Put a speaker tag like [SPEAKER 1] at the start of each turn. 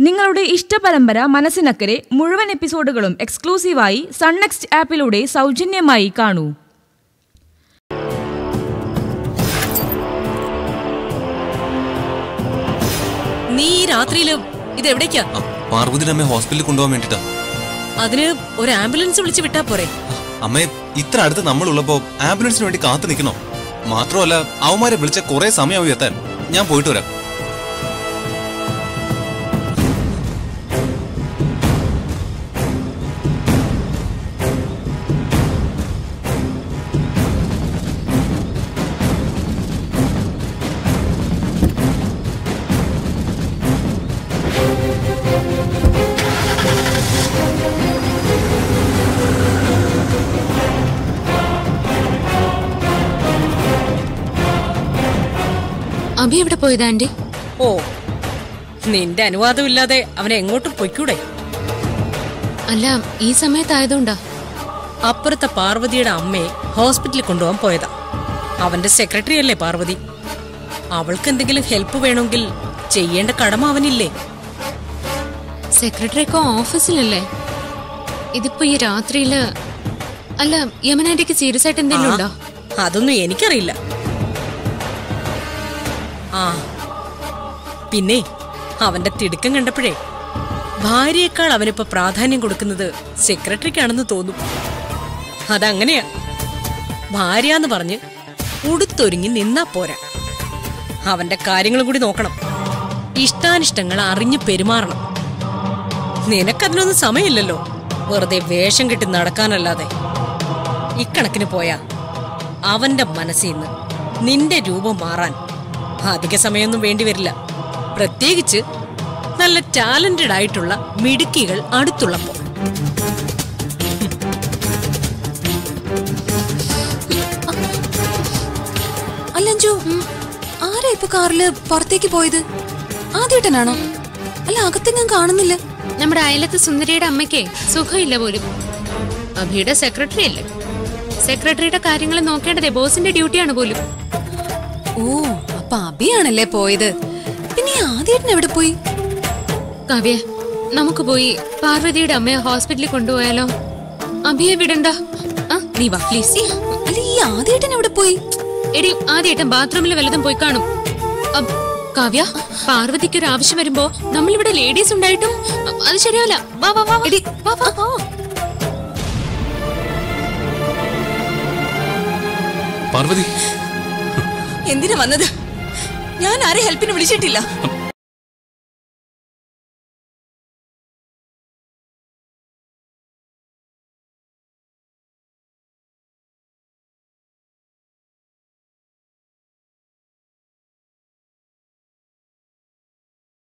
[SPEAKER 1] നിങ്ങളുടെ ഇഷ്ടപരമ്പര മനസ്സിനക്കരെ മുഴുവൻ എപ്പിസോഡുകളും എക്സ്ക്ലൂസീവായി സൺനെക്സ്റ്റ് ആപ്പിലൂടെ സൗജന്യമായി കാണൂ.
[SPEAKER 2] നീ ഈ രാത്രിയിൽ ഇത് എവിടേക്കാ?
[SPEAKER 3] ആ, പാർവതിയുടെ അമ്മയെ ഹോസ്പിറ്റലിൽ കൊണ്ടുപോകാൻ വേണ്ടിട്ടാ.
[SPEAKER 2] അതിന് ഒരു ആംബുലൻസ് വിളിച്ച് വിട്ടാ പോരെ.
[SPEAKER 3] അമ്മേ ഇത്ര അടുത്ത് നമ്മളുള്ളപ്പോ ആംബുലൻസിന് വേണ്ടി കാത്തു നിൽക്കണോ? മാത്രമല്ല അവന്മാരെ വിളിച്ച കുറെ സമയമാവും എത്താൻ. ഞാൻ പോയിട്ട് വരാം.
[SPEAKER 4] അഭി എവിടെ പോയതാണ്ടി ആന്റി?
[SPEAKER 2] ഓ നിന്റെ അനുവാദം ഇല്ലാതെ അവനെ എങ്ങോട്ടും പൊയ്ക്കൂടെ?
[SPEAKER 4] അല്ല ഈ സമയത്തായതുകൊണ്ടാ.
[SPEAKER 2] അപ്പുറത്തെ പാർവതിയുടെ അമ്മയെ ഹോസ്പിറ്റലിൽ കൊണ്ടുപോകാൻ പോയതാ. അവന്റെ സെക്രട്ടറി അല്ലേ പാർവതി? അവൾക്ക് എന്തെങ്കിലും ഹെൽപ്പ് വേണമെങ്കിൽ ചെയ്യേണ്ട കടമ അവനില്ലേ?
[SPEAKER 4] സെക്രട്ടറി ഒക്കെ ഓഫീസിലല്ലേ? ഇതിപ്പോ ഈ രാത്രിയിൽ അല്ല യമനാന്റിക്ക് സീരിയസ് ആയിട്ട് എന്തെങ്കിലും ഉണ്ടോ?
[SPEAKER 2] അതൊന്നും എനിക്കറിയില്ല. ആ. പിന്നെ അവന്റെ തിടുക്കം കണ്ടപ്പോഴേ ഭാര്യയേക്കാൾ അവനിപ്പോ പ്രാധാന്യം കൊടുക്കുന്നത് സെക്രട്ടറിക്കാണെന്ന് തോന്നും. അതങ്ങനെയാ. ഭാര്യ എന്ന് പറഞ്ഞ് ഉടുത്തൊരുങ്ങി നിന്നാ പോരാ. അവന്റെ കാര്യങ്ങളും കൂടി നോക്കണം. ഇഷ്ടാനിഷ്ടങ്ങൾ അറിഞ്ഞു പെരുമാറണം. നിനക്കതിനൊന്നും സമയമില്ലല്ലോ. വെറുതെ വേഷം കെട്ടി നടക്കാനല്ലാതെ. ഇക്കണക്കിന് പോയാ അവന്റെ മനസ്സിൽ നിന്ന് നിന്റെ രൂപം മാറാൻ അധിക സമയമൊന്നും വേണ്ടിവരില്ല പ്രത്യേകിച്ച് നല്ല ടാലന്റഡ് ആയിട്ടുള്ള മിടുക്കികൾ അടുത്തുള്ളപ്പോൾ.
[SPEAKER 5] അല്ലഞ്ചു ആരാ ഇപ്പൊ കാറിൽ പുറത്തേക്ക് പോയത്? ആദ്യട്ടനാണോ? അല്ല അകത്തെങ്ങും കാണുന്നില്ല.
[SPEAKER 4] നമ്മുടെ അയലത്തെ സുന്ദരിയുടെ അമ്മയ്ക്ക് സുഖമില്ല പോലും. അഭിയുടെ സെക്രട്ടറി അല്ലേ? സെക്രട്ടറിയുടെ കാര്യങ്ങൾ നോക്കേണ്ടതേ ബോസിന്റെ ഡ്യൂട്ടിയാണ് പോലും.
[SPEAKER 5] ഓ അപ്പൊ അബിയാണല്ലേ പോയത്? പിന്നെ ആദ്യം ആദ്യേട്ടൻ എവിടെ പോയി?
[SPEAKER 4] കാവ്യ നമുക്ക് പോയി പാർവതിയുടെ അമ്മയെ ഹോസ്പിറ്റലിൽ കൊണ്ടുപോയാലോ? അഭിയെ വിടണ്ട. ആ നീ വാ പ്ലീസ്
[SPEAKER 5] അല്ല ഈ ആദ്യേട്ടൻ എവിടെ പോയി?
[SPEAKER 4] എടി ആദ്യമായിട്ടും ബാത്റൂമിൽ വല്ലതും പോയി കാണും. കാവ്യ പാർവതിക്ക് ഒരു ആവശ്യം വരുമ്പോ നമ്മളിവിടെ ലേഡീസ് ഉണ്ടായിട്ടും അത് ശരിയാവില്ല. വാ വാ വാ വാ.
[SPEAKER 5] എടി വാ വാ വാ.
[SPEAKER 3] പാർവതി.
[SPEAKER 5] എന്തിനാ വന്നത്? ഞാൻ ആരെ ഹെൽപ്പിന് വിളിച്ചിട്ടില്ല.